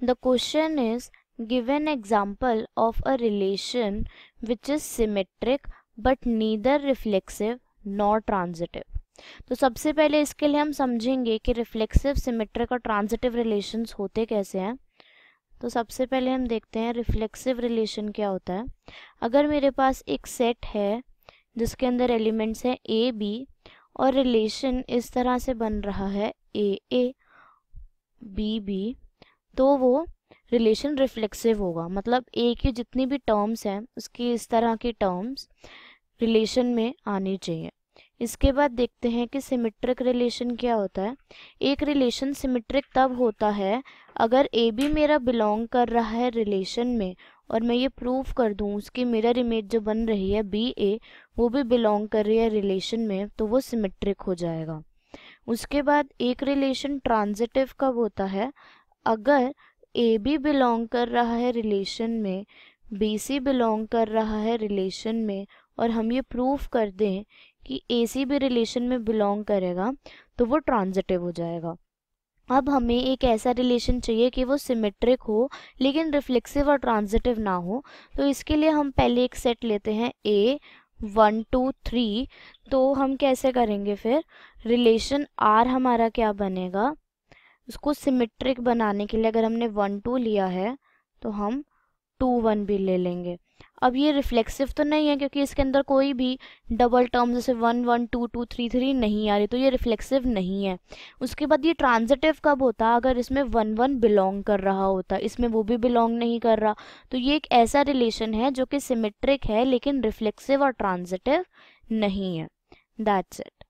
The question is give an example of a relation which is symmetric but neither reflexive nor transitive तो सबसे पहले इसके लिए हम समझेंगे कि रिफ्लेक्सिव सिमेट्रिक और ट्रांजिटिव रिलेशंस होते कैसे हैं। तो सबसे पहले हम देखते हैं रिफ्लेक्सिव रिलेशन क्या होता है। अगर मेरे पास एक सेट है, जिसके अंदर एलिमेंट्स हैं ए बी और रिलेशन इस तरह से बन रहा है ए ए बी बी तो वो रिलेशन रिफ्लेक्सिव होगा। मतलब ए की जितनी भी टर्म्स हैं, उसकी इस तरह की टर्म्स रिलेशन में आनी चाहिए। इसके बाद देखते हैं कि सिमेट्रिक रिलेशन क्या होता है। एक रिलेशन सिमेट्रिक तब होता है अगर ए भी मेरा बिलोंग कर रहा है रिलेशन में और मैं ये प्रूव कर दूँ, उसकी मिरर इमेज जो बन रही है बी ए वो भी बिलोंग कर रही है रिलेशन में तो वो सिमेट्रिक हो जाएगा। उसके बाद एक रिलेशन ट्रांजिटिव कब होता है? अगर ए बी बिलोंग कर रहा है रिलेशन में बी सी बिलोंग कर रहा है रिलेशन में, और हम ये प्रूफ कर दें कि ए सी भी रिलेशन में बिलोंग करेगा तो वो ट्रांजिटिव हो जाएगा। अब हमें एक ऐसा रिलेशन चाहिए कि वो सिमेट्रिक हो, लेकिन रिफ्लेक्सिव और ट्रांजिटिव ना हो। तो इसके लिए हम पहले एक सेट लेते हैं ए वन टू थ्री तो हम कैसे करेंगे फिर? रिलेशन आर हमारा क्या बनेगा? उसको सिमेट्रिक बनाने के लिए अगर हमने वन टू लिया है तो हम टू वन भी ले लेंगे। अब ये रिफ्लेक्सिव तो नहीं है, क्योंकि इसके अंदर कोई भी डबल टर्म जैसे one one two two three three नहीं आ रही तो ये रिफ्लेक्सिव नहीं है। उसके बाद ये ट्रांजिटिव कब होता? अगर इसमें वन वन बिलोंग कर रहा होता, इसमें वो भी बिलोंग नहीं कर रहा तो ये एक ऐसा रिलेशन है जो कि सिमेट्रिक है, लेकिन रिफ्लेक्सिव और ट्रांजिटिव नहीं है। That's it